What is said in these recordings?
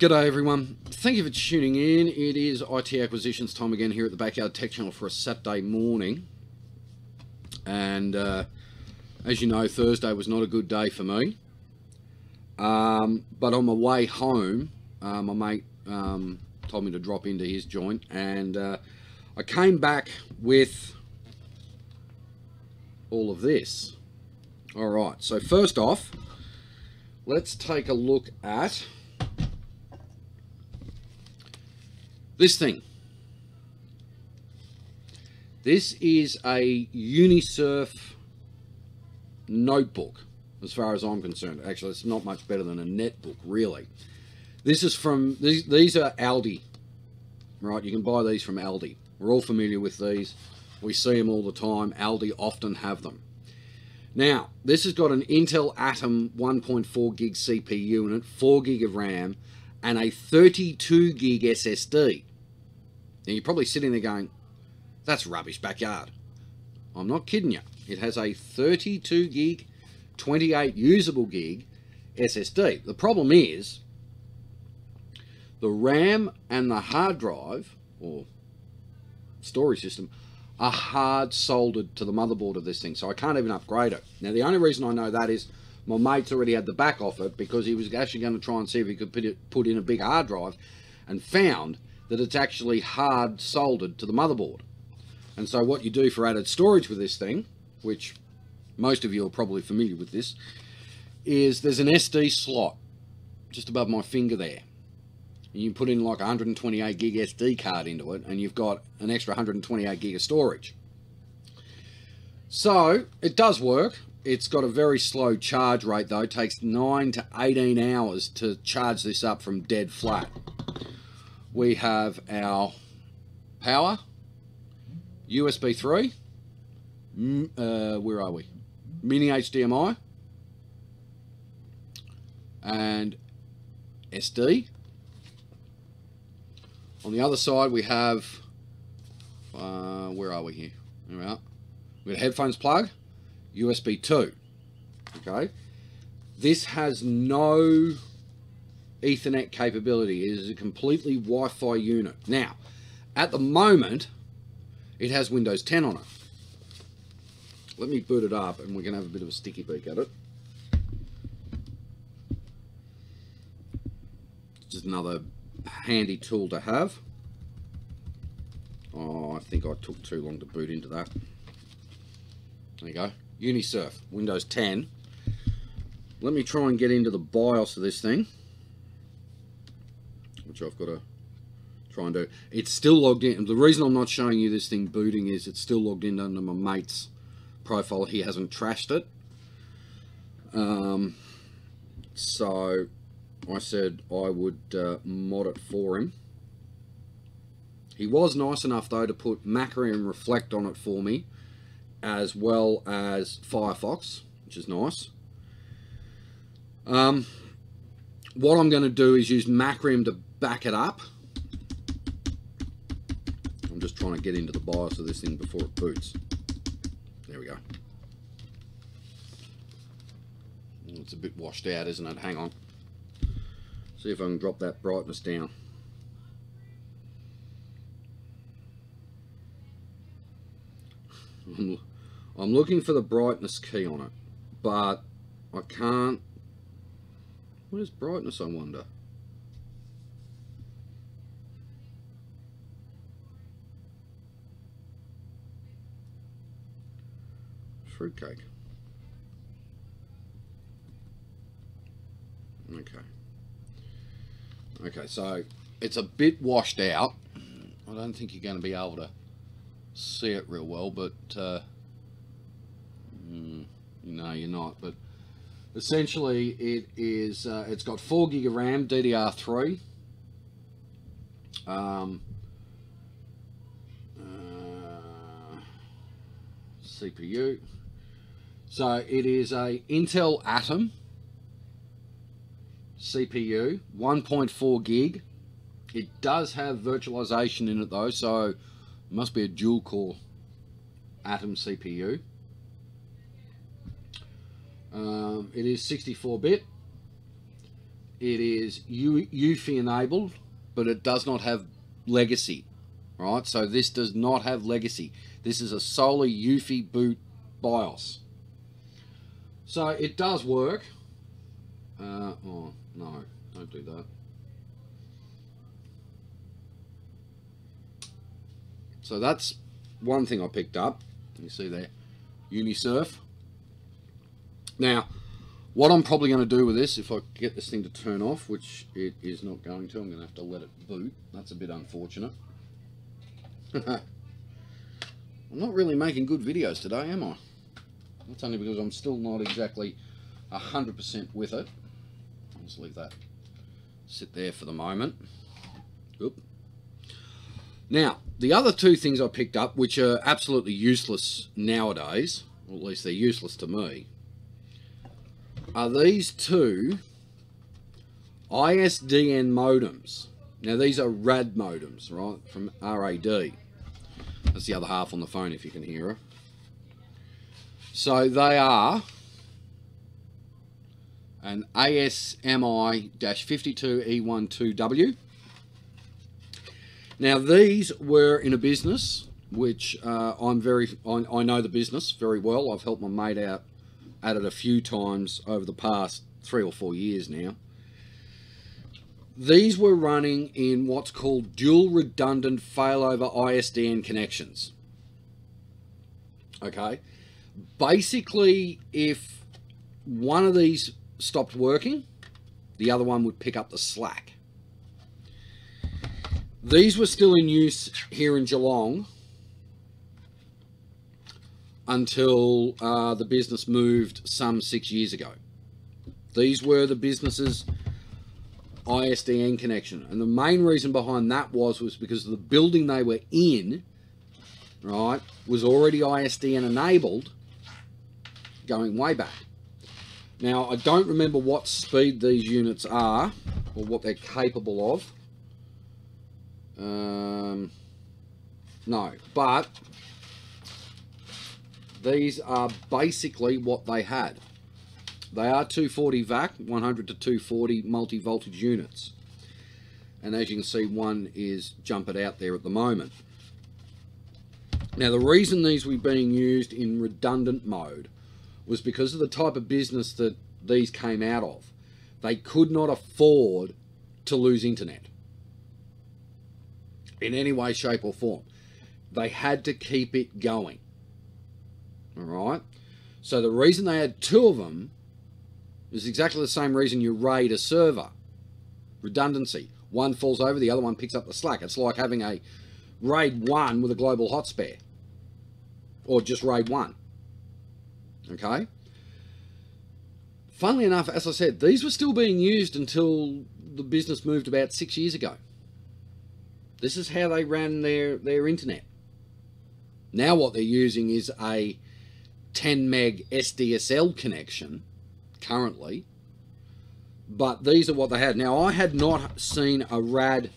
G'day everyone. Thank you for tuning in. It is IT Acquisitions time again here at the Backyard Tech Channel for a Saturday morning. And uh, as you know, Thursday was not a good day for me. Um, but on my way home, uh, my mate um, told me to drop into his joint and uh, I came back with all of this. Alright, so first off, let's take a look at This thing. This is a Unisurf notebook, as far as I'm concerned. Actually, it's not much better than a netbook, really. This is from, these, these are Aldi, right? You can buy these from Aldi. We're all familiar with these. We see them all the time. Aldi often have them. Now, this has got an Intel Atom 1.4 gig CPU unit, 4 gig of RAM, and a 32 gig SSD. Now you're probably sitting there going, that's rubbish backyard. I'm not kidding you. It has a 32 gig, 28 usable gig SSD. The problem is the RAM and the hard drive or storage system are hard soldered to the motherboard of this thing, so I can't even upgrade it. Now, the only reason I know that is my mate's already had the back off it because he was actually going to try and see if he could put, it, put in a big hard drive and found that it's actually hard soldered to the motherboard. And so what you do for added storage with this thing, which most of you are probably familiar with this, is there's an SD slot just above my finger there. And you put in like 128 gig SD card into it and you've got an extra 128 gig of storage. So it does work. It's got a very slow charge rate though. It takes 9 to 18 hours to charge this up from dead flat we have our power, USB 3, uh, where are we? Mini HDMI, and SD. On the other side, we have, uh, where are we here? Here we are. We a headphones plug, USB 2. Okay. This has no Ethernet capability. It is a completely Wi-Fi unit. Now, at the moment, it has Windows 10 on it. Let me boot it up and we're going to have a bit of a sticky beak at it. Just another handy tool to have. Oh, I think I took too long to boot into that. There you go. Unisurf, Windows 10. Let me try and get into the BIOS of this thing which I've got to try and do. It's still logged in. The reason I'm not showing you this thing booting is it's still logged in under my mate's profile. He hasn't trashed it. Um, so I said I would uh, mod it for him. He was nice enough though to put Macrium Reflect on it for me as well as Firefox, which is nice. Um, what I'm going to do is use Macrium to back it up. I'm just trying to get into the BIOS of this thing before it boots. There we go. It's a bit washed out, isn't it? Hang on. See if I can drop that brightness down. I'm looking for the brightness key on it, but I can't. What is brightness, I wonder? Fruitcake. Okay. Okay, so it's a bit washed out. I don't think you're going to be able to see it real well, but uh, mm, no, you're not. But essentially, it is. Uh, it's got four gig of RAM, DDR3. Um, Uh, CPU. So it is a Intel Atom CPU, 1.4 gig. It does have virtualization in it though, so it must be a dual core Atom CPU. Um, it is 64 bit. It is UEFI enabled, but it does not have legacy, right? So this does not have legacy. This is a solely UEFI boot BIOS. So it does work. Uh, oh, no, don't do that. So that's one thing I picked up. You see there, Unisurf. Now, what I'm probably going to do with this, if I get this thing to turn off, which it is not going to, I'm going to have to let it boot. That's a bit unfortunate. I'm not really making good videos today, am I? That's only because I'm still not exactly 100% with it. I'll just leave that sit there for the moment. Oop. Now, the other two things I picked up, which are absolutely useless nowadays, or at least they're useless to me, are these two ISDN modems. Now these are RAD modems, right, from RAD. That's the other half on the phone if you can hear her. So they are an ASMI-52E12W. Now these were in a business which uh, I'm very, I, I know the business very well. I've helped my mate out at it a few times over the past three or four years now. These were running in what's called dual redundant failover ISDN connections. Okay. Basically, if one of these stopped working, the other one would pick up the slack. These were still in use here in Geelong until uh, the business moved some six years ago. These were the business's ISDN connection. And the main reason behind that was, was because the building they were in, right, was already ISDN enabled going way back. Now, I don't remember what speed these units are or what they're capable of. Um, no, but these are basically what they had. They are 240 VAC, 100 to 240 multi-voltage units. And as you can see, one is jumping out there at the moment. Now, the reason these were being used in redundant mode was because of the type of business that these came out of. They could not afford to lose internet in any way, shape, or form. They had to keep it going. All right. So the reason they had two of them is exactly the same reason you raid a server. Redundancy. One falls over, the other one picks up the slack. It's like having a raid one with a global hot spare. Or just raid one. Okay? Funnily enough, as I said, these were still being used until the business moved about six years ago. This is how they ran their, their internet. Now what they're using is a 10 meg SDSL connection currently. But these are what they had. Now, I had not seen a RAD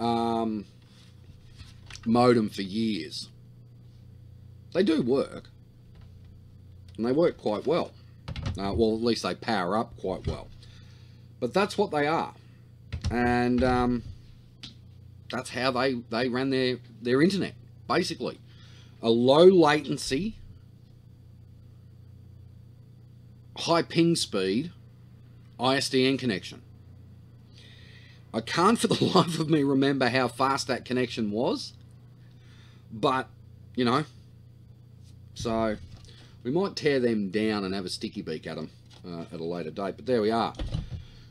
um, modem for years. They do work. And they work quite well. Uh, well, at least they power up quite well. But that's what they are. And um, that's how they, they ran their, their internet, basically. A low latency high ping speed ISDN connection. I can't for the life of me remember how fast that connection was, but you know, so we might tear them down and have a sticky beak at them uh, at a later date. But there we are.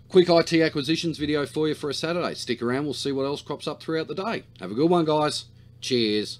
Quick IT acquisitions video for you for a Saturday. Stick around, we'll see what else crops up throughout the day. Have a good one, guys. Cheers.